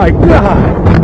my god!